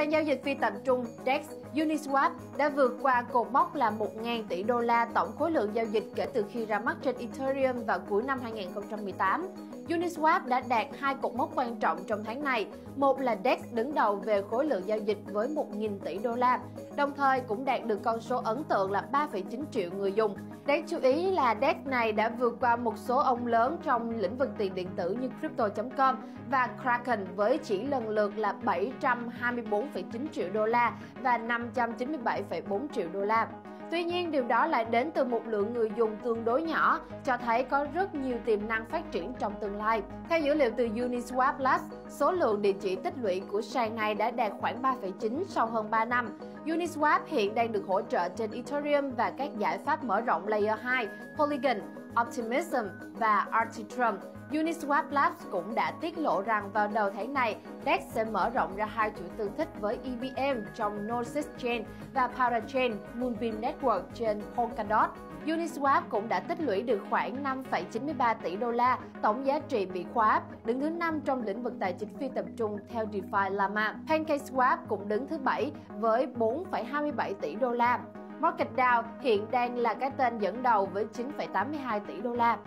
Sàn giao dịch phi tập trung DEX Uniswap đã vượt qua cột mốc là 1.000 tỷ đô la tổng khối lượng giao dịch kể từ khi ra mắt trên Ethereum vào cuối năm 2018. Uniswap đã đạt hai cột mốc quan trọng trong tháng này. Một là DEX đứng đầu về khối lượng giao dịch với 1.000 tỷ đô la, đồng thời cũng đạt được con số ấn tượng là 3,9 triệu người dùng. Đáng chú ý là DEX này đã vượt qua một số ông lớn trong lĩnh vực tiền điện tử như Crypto.com và Kraken với chỉ lần lượt là 724,9 triệu đô la và 597,4 triệu đô la. Tuy nhiên, điều đó lại đến từ một lượng người dùng tương đối nhỏ, cho thấy có rất nhiều tiềm năng phát triển trong tương lai. Theo dữ liệu từ Uniswap Plus, số lượng địa chỉ tích lũy của sàn này đã đạt khoảng 3,9 sau hơn 3 năm. Uniswap hiện đang được hỗ trợ trên Ethereum và các giải pháp mở rộng Layer 2, Polygon, Optimism và Arbitrum. Uniswap Labs cũng đã tiết lộ rằng vào đầu tháng này, DEX sẽ mở rộng ra hai chuỗi tương thích với EVM trong Gnosis Chain và Parachain Moonbeam Network trên Polkadot. Uniswap cũng đã tích lũy được khoảng 5,93 tỷ đô la tổng giá trị bị khóa, đứng thứ 5 trong lĩnh vực tài chính phi tập trung theo DeFi Llama. PancakeSwap cũng đứng thứ 7 với 4,27 tỷ đô la. MarketDAO hiện đang là cái tên dẫn đầu với 9,82 tỷ đô la.